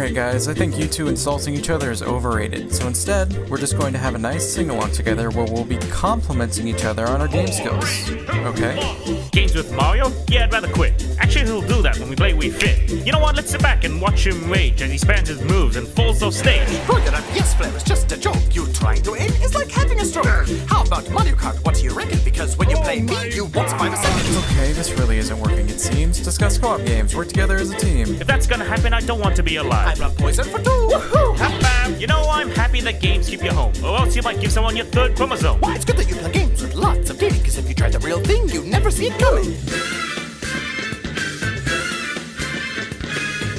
Alright, guys, I think you two insulting each other is overrated. So instead, we're just going to have a nice sing along together where we'll be complimenting each other on our game skills. Okay? Games with Mario? Yeah, I'd rather quit. Actually, he'll do that when we play Wii Fit. You know what? Let's sit back and watch him rage as he spans his moves and falls off stage. Roger that. Yes, Flair, it's just a joke. You trying to aim is like having a stroke. How about Mario Kart? Because when you play me, you won't survive a second. Okay, this really isn't working, it seems. Discuss co op games, work together as a team. If that's gonna happen, I don't want to be alive. I alive. brought poison for two. Woohoo! Ha-ha. You know, I'm happy that games keep you home, or else you might give someone your third chromosome. Why, it's good that you play games with lots of dating, because if you try the real thing, you never see it coming.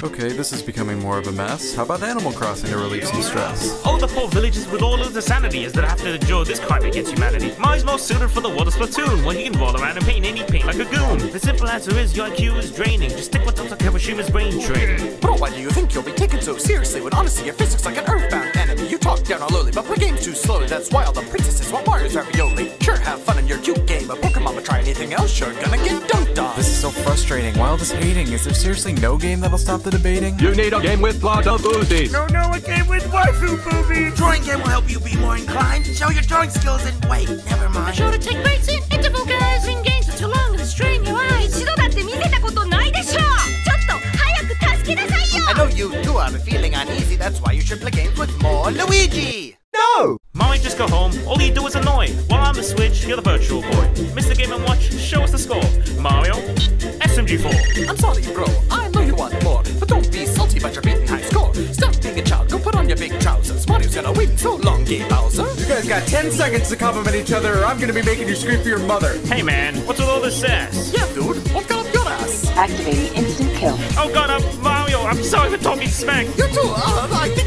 Okay, this is becoming more of a mess. How about Animal Crossing to relieve some stress? Oh, the poor villagers with all of the sanity as they have to endure this crime against humanity. Mario's more suited for the water splatoon, where he can roll around and paint any paint like a goon. The simple answer is your IQ is draining. Just stick with Dr. Kawashima's brain training. Bro, why do you think you'll be taken so seriously when honestly your physics like an earthbound enemy? You talk down on lowly, but play games too slowly. That's why all the princesses want Mario's ravioli. Sure, have fun in your cute game, but Pokemon will try anything else, you're gonna get dunked on. This is so frustrating. Why all this hating? Is there seriously no game that'll stop the debating? You need a game with plot of booties. No, no, a game with waifu boobies! Drawing game will help you be more inclined. Show your drawing skills and wait, never mind. Sure to take breaks in interval guys in games are too long and strain your eyes 一度だって見せたことないでしょちょっと早く助けなさいよ I know you two are feeling uneasy, that's why you should play games with more Luigi. No! Mario, just go home. All you do is annoy. While I'm the Switch, you're the Virtual Boy. SMG4. I'm sorry, bro. I know you want more, but don't be salty about your beaten high score. Stop being a child. Go put on your big trousers. Mario's gonna win. So long, Game Bowser. You guys got 10 seconds to compliment each other, or I'm gonna be making you scream for your mother. Hey man, what's with all this sass? Yeah, dude. What got up your ass? Activating instant kill. Oh god, I'm Mario. I'm sorry for talking smack. You too. Uh, I think